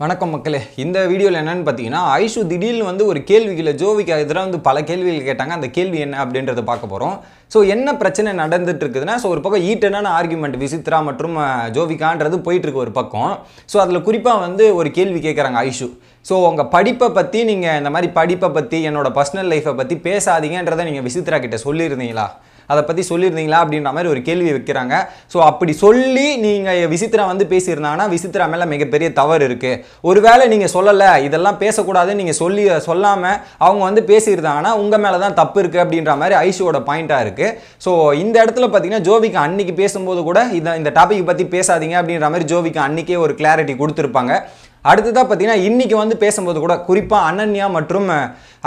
வணக்கம் மக்களே. இந்த வீடியோவில் என்னென்னு பார்த்தீங்கன்னா ஐஷு திடீர்னு வந்து ஒரு கேள்விகளை ஜோவிக்கு எதிராக வந்து பல கேள்விகள் கேட்டாங்க. அந்த கேள்வி என்ன அப்படின்றத பார்க்க போகிறோம் ஸோ என்ன பிரச்சனை நடந்துட்டு இருக்குதுன்னா ஸோ ஒரு பக்கம் ஈட்டனான ஆர்குமெண்ட் விசித்ரா மற்றும் ஜோவிகான்றது போயிட்டுருக்கு ஒரு பக்கம். ஸோ அதில் குறிப்பாக வந்து ஒரு கேள்வி கேட்குறாங்க ஐஷு. ஸோ உங்கள் படிப்பை பற்றி நீங்கள் இந்த மாதிரி படிப்பை பற்றி என்னோட பர்சனல் லைஃப்பை பற்றி பேசாதீங்கன்றதை நீங்கள் விசித்ரா கிட்டே சொல்லியிருந்தீங்களா? அதை பற்றி சொல்லியிருந்தீங்களா அப்படின்ற மாதிரி ஒரு கேள்வி வைக்கிறாங்க. ஸோ அப்படி சொல்லி நீங்கள் விசித்ரா வந்து பேசியிருந்தாங்கன்னா விசித்ரா மேலே மிகப்பெரிய தவறு இருக்குது ஒருவேளை நீங்கள் சொல்லலை இதெல்லாம் பேசக்கூடாதுன்னு நீங்கள் சொல்லி சொல்லாமல் அவங்க வந்து பேசியிருந்தாங்கன்னா உங்கள் மேலே தான் தப்பு இருக்குது அப்படின்ற மாதிரி ஐஷுவோட பாயிண்ட்டாக இருக்குது ஸோ இந்த இடத்துல பார்த்தீங்கன்னா ஜோவிக்கு அன்னைக்கு பேசும்போது கூட இதை இந்த டாபிக் பற்றி பேசாதீங்க அப்படின்ற மாதிரி ஜோவிக்கு அன்னைக்கே ஒரு கிளாரிட்டி கொடுத்துருப்பாங்க. அடுத்ததாக பார்த்தீங்கன்னா இன்றைக்கி வந்து பேசும்போது கூட குறிப்பாக அனன்யா மற்றும்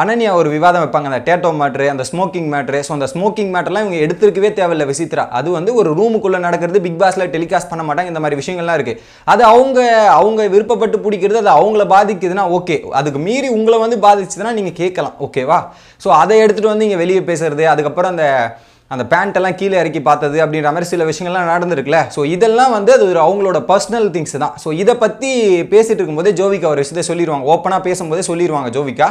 அனன்யா ஒரு விவாதம் வைப்பாங்க. அந்த டேட்டோ மேட்ரு அந்த ஸ்மோக்கிங் மேட்ரு. ஸோ அந்த ஸ்மோக்கிங் மேட்டர்லாம் இவங்க எடுத்துருக்கவே தேவையில்லை விசித்ரா அது வந்து ஒரு ரூமுக்குள்ளே நடக்கிறது பிக் பாஸில் டெலிகாஸ்ட் பண்ண மாட்டாங்க இந்த மாதிரி விஷயங்கள்லாம் இருக்குது அது அவங்க அவங்க விருப்பப்பட்டு பிடிக்கிறது அது அவங்கள பாதிக்குதுன்னா ஓகே. அதுக்கு மீறி உங்களை வந்து பாதிச்சுதுன்னா நீங்கள் கேட்கலாம். ஓகேவா? ஸோ அதை எடுத்துகிட்டு வந்து இங்கே வெளியே பேசுறது அதுக்கப்புறம் அந்த அந்த பேண்ட்டெல்லாம் கீழே இறக்கி பார்த்தது அப்படின்ற மாதிரி சில விஷயங்கள்லாம் நடந்திருக்குல்ல. ஸோ இதெல்லாம் வந்து அது ஒரு அவங்களோட பர்சனல் திங்ஸ் தான். ஸோ இதை பற்றி பேசிகிட்டு இருக்கும்போதே ஜோவிகா ஒரு விஷயத்தை சொல்லிடுவாங்க ஓப்பனாக பேசும்போதே சொல்லிடுவாங்க ஜோவிகா.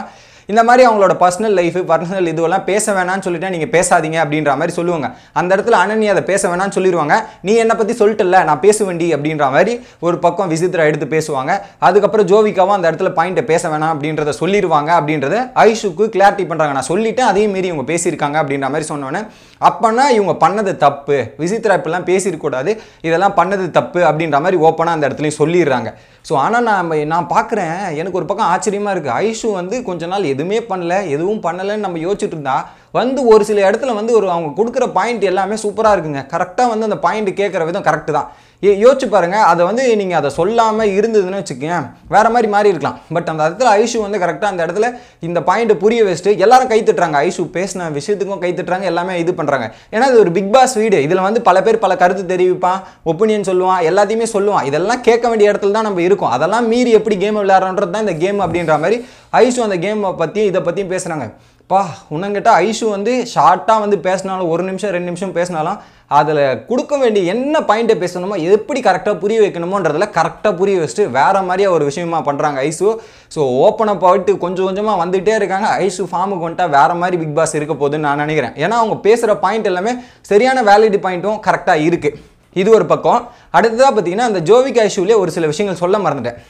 இந்த மாதிரி அவங்களோட பர்சனல் லைஃப் பர்சனல் இதுவெல்லாம் பேச வேணாம்னு சொல்லிட்டு நீங்கள் பேசாதீங்க அப்படின்ற மாதிரி சொல்லுவாங்க. அந்த இடத்துல அனன்யா அதை பேச வேணாம்னு சொல்லிடுவாங்க நீ என்னை பற்றி சொல்லிட்டல நான் பேசுவேண்டி அப்படின்ற மாதிரி ஒரு பக்கம் விசித்ரா எடுத்து பேசுவாங்க. அதுக்கப்புறம் ஜோவிகாவும் அந்த இடத்துல பாயிண்ட்டை பேச வேணாம் அப்படின்றத சொல்லிடுவாங்க அப்படின்றத ஐஷுக்கு கிளாரிட்டி பண்ணுறாங்க நான் சொல்லிட்டேன் அதையும் மீறி இவங்க பேசியிருக்காங்க அப்படின்ற மாதிரி சொன்னோன்னே அப்போனா இவங்க பண்ணது தப்பு. விசித்ரா இப்படிலாம் பேசியிருக்கூடாது இதெல்லாம் பண்ணது தப்பு அப்படின்ற மாதிரி ஓப்பனாக அந்த இடத்துலையும் சொல்லிடுறாங்க. ஸோ ஆனால் நான் நான் பார்க்குறேன் எனக்கு ஒரு பக்கம் ஆச்சரியமாக இருக்குது ஐஷு வந்து கொஞ்ச நாள் எதுவுமே பண்ணல எதுவும் பண்ணலைன்னு நம்ம யோசிச்சுட்டு இருந்தா வந்து ஒரு சில இடத்துல வந்து ஒரு அவங்க கொடுக்குற பாயிண்ட் எல்லாமே சூப்பராக இருக்குங்க. கரெக்டாக வந்து அந்த பாயிண்ட் கேட்குற விதம் கரெக்டு தான். யோசிச்சு பாருங்க. அதை வந்து நீங்கள் அதை சொல்லாமல் இருந்ததுன்னு வச்சுக்கேன் வேற மாதிரி மாறி இருக்கலாம். பட் அந்த இடத்துல ஐஷு வந்து கரெக்டாக அந்த இடத்துல இந்த பாயிண்ட்டை புரிய வச்சுட்டு எல்லாரும் கை தட்டுறாங்க. ஐஷு பேசின விஷயத்துக்கும் கை தட்டுறாங்க எல்லாமே இது பண்ணுறாங்க ஏன்னா இது ஒரு பிக் பாஸ் வீடு. இதில் வந்து பல பேர் பல கருத்து தெரிவிப்பான் ஒப்பீனியன் சொல்லுவான் எல்லாத்தையுமே சொல்லுவான். இதெல்லாம் கேட்க வேண்டிய இடத்துல தான் நம்ம இருக்கோம். அதெல்லாம் மீறி எப்படி கேம் விளையாடுறோன்றது தான் இந்த கேம் அப்படின்ற மாதிரி ஐஷு அந்த கேமை பற்றியும் இதை பற்றியும் பேசுகிறாங்க பா உன்னங்கிட்ட ஐஷு வந்து ஷார்ட்டாக வந்து பேசினாலும் ஒரு நிமிஷம் ரெண்டு நிமிஷம் பேசினாலும் அதில் கொடுக்க வேண்டிய என்ன பாயிண்ட்டை பேசணுமோ எப்படி கரெக்டாக புரிய வைக்கணுமோன்றதில் கரெக்டாக புரிய வச்சுட்டு வேறு மாதிரியே ஒரு விஷயமா பண்ணுறாங்க ஐசு ஸோ ஓப்பன் அப் ஆகிட்டு கொஞ்சம் கொஞ்சமாக வந்துகிட்டே இருக்காங்க. ஐசு ஃபார்முக்கு வந்துட்டால் வேறு மாதிரி பிக் பாஸ் இருக்க போகுதுன்னு நான் நினைக்கிறேன். ஏன்னா அவங்க பேசுகிற பாயிண்ட் எல்லாமே சரியான வேலிடி பாயிண்ட்டும் கரெக்டாக இருக்குது இது ஒரு பக்கம். அடுத்ததாக பார்த்தீங்கன்னா அந்த ஜோவிக் ஐஷுவிலே ஒரு சில விஷயங்கள் சொல்ல மறந்துட்டேன்.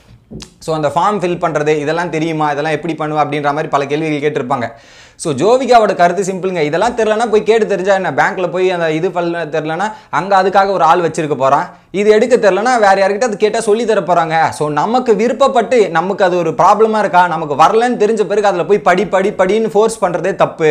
ஸோ அந்த ஃபார்ம் ஃபில் பண்ணுறது இதெல்லாம் தெரியுமா இதெல்லாம் எப்படி பண்ணுவா அப்படின்ற மாதிரி பல கேள்விகள் கேட்டிருப்பாங்க. ஸோ ஜோவிகாவோட கருத்து சிம்பிளுங்க. இதெல்லாம் தெரிலனா போய் கேட்டு தெரிஞ்சா என்ன? பேங்க்கில் போய் அந்த இது பண்ண தெரிலனா அங்கே அதுக்காக ஒரு ஆள் வச்சிருக்க போகிறான் இது எடுக்க தெரிலனா வேற யார்கிட்ட அது கேட்டால் சொல்லி தர போகிறாங்க ஸோ நமக்கு விருப்பப்பட்டு நமக்கு அது ஒரு ப்ராப்ளமாக இருக்கா? நமக்கு வரலன்னு தெரிஞ்ச பிறகு அதில் போய் படி படி படின்னு ஃபோர்ஸ் பண்ணுறதே தப்பு.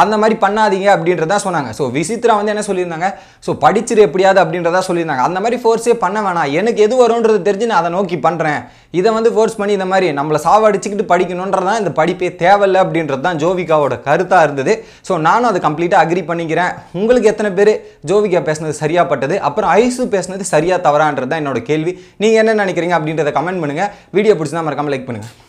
அந்த மாதிரி பண்ணாதீங்க அப்படின்றதா சொன்னாங்க. ஸோ விசித்ரா வந்து என்ன சொல்லியிருந்தாங்க? ஸோ படிச்சிரு எப்படியாவது அப்படின்றதா சொல்லியிருந்தாங்க. அந்த மாதிரி ஃபோர்ஸே பண்ண வேணாம். எனக்கு எது வரும்ன்றது தெரிஞ்சு நான் அதை நோக்கி பண்ணுறேன் இதை வந்து ஃபோர்ஸ் பண்ணி இந்த மாதிரி நம்மளை சாவடிச்சுக்கிட்டு படிக்கணுன்றதான் இந்த படிப்பே தேவையில்லை அப்படின்றது தான் ஜோவிகாவோட கருத்தாக இருந்தது. ஸோ நானும் அதை கம்ப்ளீட்டாக அக்ரி பண்ணிக்கிறேன். உங்களுக்கு எத்தனை பேர் ஜோவிகா பேசுனது சரியா பட்டது? அப்புறம் ஐசு பேசுனது சரியா தவறான்றது தான் என்னோட கேள்வி. நீங்கள் என்ன நினைக்கிறீங்க அப்படின்றத கமெண்ட் பண்ணுங்கள் வீடியோ பிடிச்சா மறக்காமல் லைக் பண்ணுங்கள்